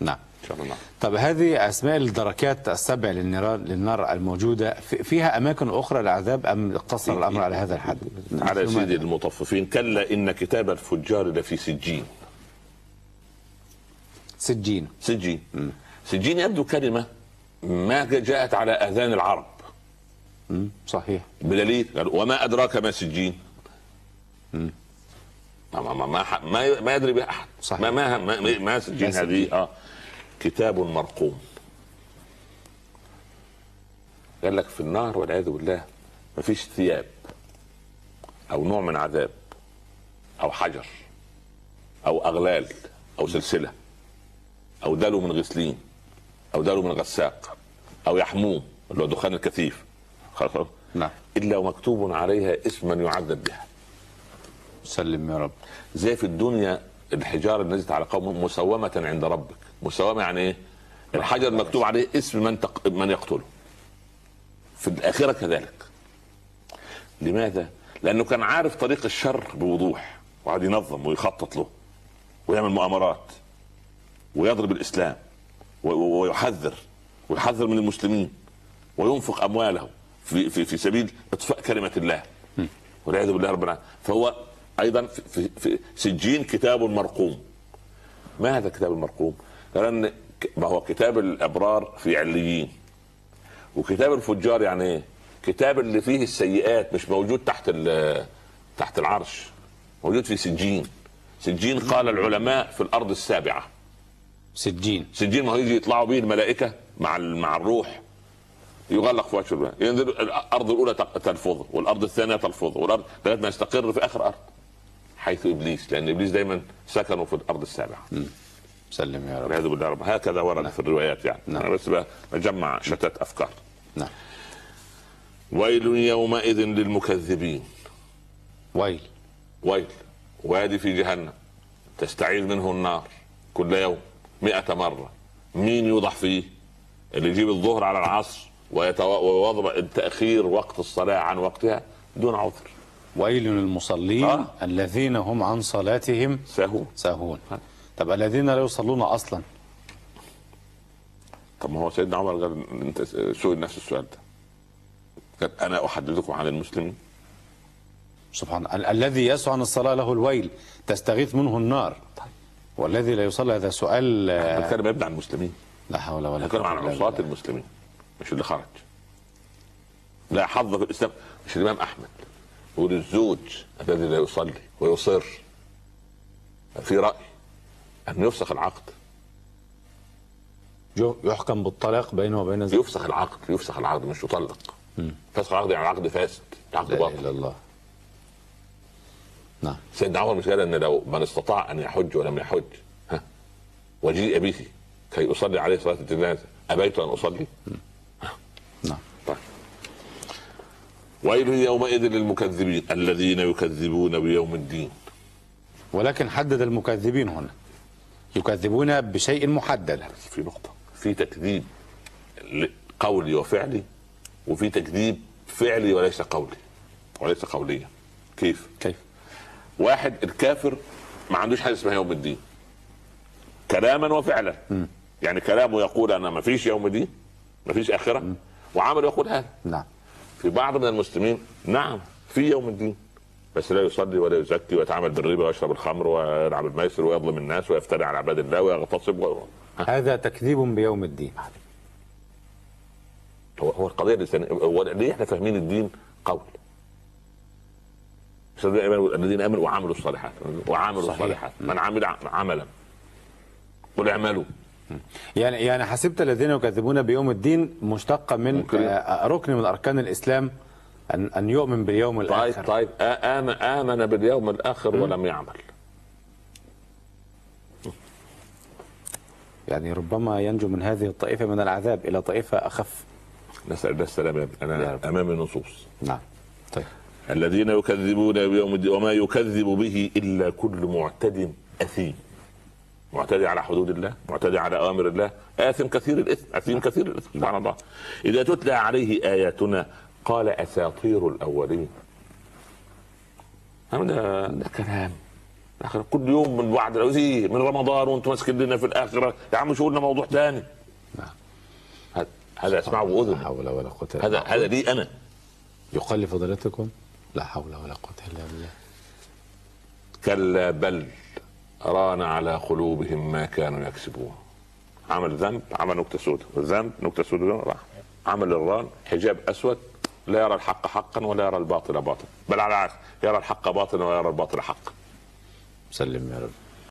نعم. إن شاء الله. نعم. طب هذه أسماء الدركات السبع للنار للنار الموجودة في- فيها أماكن أخرى للعذاب أم اقتصر الأمر على هذا الحد؟ على سيدي المطففين كلا إن كتاب الفجار لفي سجين. سجين. سجين. سجين يبدو كلمة ما جاءت على أذان العرب. صحيح. بدليل وما أدراك ما سجين؟ ما ما ما, ما, ما يدري بها احد صحيح. ما ما ما, ما, ما سجين هذه. آه. كتاب مرقوم. قال لك في النار والعياذ بالله ما فيش ثياب أو نوع من عذاب أو حجر أو أغلال أو سلسلة أو دلو من غسلين أو دلو من غساق أو يحموم اللي هو دخان الكثيف. خلاص نعم. إلا ومكتوب عليها اسم من يعذب بها. سلم يا رب. زي في الدنيا الحجارة اللي نزلت على قوم مسومة عند ربك؟ مسومة يعني إيه؟ الحجر مكتوب عليه اسم من تق... من يقتله. في الاخره كذلك. لماذا؟ لأنه كان عارف طريق الشر بوضوح وقعد ينظم ويخطط له ويعمل مؤامرات ويضرب الإسلام ويحذر ويحذر من المسلمين وينفق أمواله في في في سبيل إطفاء كلمة الله. والعياذ بالله ربنا. فهو أيضا في, في, سجين كتاب مرقوم. ما هذا الكتاب المرقوم؟ لأن ك- ما هو كتاب الأبرار في عليين وكتاب الفجار يعني إيه؟ كتاب اللي فيه السيئات مش موجود تحت ال- تحت العرش. موجود في سجين. سجين قال العلماء في الأرض السابعة. سجين. سجين ما هو يجي يطلعوا به الملائكة مع مع الروح. يغلق في وجه ينزل الأرض الأولى تلفظه والأرض الثانية تلفظه والارض لغايه ما يستقر في آخر أرض. حيث إبليس لأن إبليس دايما سكنوا في الأرض السابعة. سلم يا رب. والعياذ بالله رب. هكذا ورد في الروايات يعني. نعم. أنا بس بجمع شتات أفكار. نعم. ويل يومئذ للمكذبين. ويل. ويل. وادي في جهنم. تستعيذ منه النار كل يوم مئة مرة. مين يوضح فيه؟ اللي يجيب الظهر على العصر ويتو- ويوضع التأخير وقت الصلاة عن وقتها دون عذر. ويل للمصلين آه. الذين هم عن صلاتهم سهو ساهون. طب الذين لا يصلون أصلا؟ طب ما هو سيدنا عمر قال أنت سئل نفس السؤال ده. قال أنا أحدثكم عن المسلمين. سبحان ال- الذي يسعى عن الصلاة له الويل. تستغيث منه النار. والذي لا يصلي هذا سؤال آه، بتكلم يبدا عن المسلمين. لا حول ولا قوة عن عصاة. المسلمين. مش اللي خرج. لا حظ في الإسلام. مش الإمام أحمد. يقول الزوج الذي لا يصلي ويصر في رأي أن يفسخ العقد. يحكم بالطلاق بينه وبين زوجته. يفسخ العقد يفسخ العقد مش يطلق. فسخ العقد يعني العقد فاسد العقد لا باطل. إلا الله. نعم. سيدنا عمر مش قال إن لو من استطاع أن يحج ولم يحج. ها. وجيء به كي أصلي عليه صلاة الجنازة. أبيت أن أصلي نعم طيب ويل يومئذ للمكذبين. الذين يكذبون بيوم الدين. ولكن حدد المكذبين هنا. يكذبون بشيء محدد. في نقطة. في تكذيب قولي وفعلي وفي تكذيب فعلي وليس قولي. وليس قوليا. كيف؟ كيف؟ واحد الكافر ما عندوش حاجة اسمها يوم الدين. كلاما وفعلا. يعني كلامه يقول أنا ما فيش يوم دين ما فيش آخرة وعمله يقول هذا. نعم. في بعض من المسلمين نعم في يوم الدين. بس لا يصلي ولا يزكي ويتعامل بالربا ويشرب الخمر ويلعب الميسر ويظلم الناس ويفتري على عباد الله ويغتصب و... هذا تكذيب بيوم الدين. هو هو القضية الانسانيه هو ليه إحنا فاهمين الدين قول؟ الذين آمنوا وعملوا الصالحات وعملوا صحيح. الصالحات. من عمل عملا. قل اعملوا. يعني يعني حسبت الذين يكذبون بيوم الدين مشتقة من ممكن. آه، ركن من أركان الإسلام أن أن يؤمن باليوم طيب الآخر. طيب. آ- آمن, آمن باليوم الآخر ولم يعمل. يعني ربما ينجو من هذه الطائفة من العذاب إلى طائفة أخف. نسأل الله السلامة. أنا رب. أمام النصوص. نعم. طيب. الذين يكذبون بيوم الدين وما يكذب به إلا كل معتد أثيم. معتدي على حدود الله معتدي على أوامر الله. آثم كثير الإثم اثيم كثير الإثم سبحان الله. إذا تتلى عليه آياتنا قال أساطير الأولين. أما ده كلام. كل يوم من بعد إيه من رمضان وأنتم ماسكين لنا في الآخرة. يا عم شو لنا موضوع ثاني نعم. هذا- هذا أسمعه لا باذن حول ولا قوة إلا هذا. هذا لي أنا. يقال لفضيلتكم لا حول ولا قوة إلا بالله. كلا بل. ران على قلوبهم ما كانوا يكسبون. عمل ذنب عمل نكته سوداء ذنب نكته سوداء راح. عمل الران حجاب أسود لا يرى الحق حقا ولا يرى الباطل باطلا. بل على العكس يرى الحق باطلا ولا يرى الباطل حقا. سلم يا رب.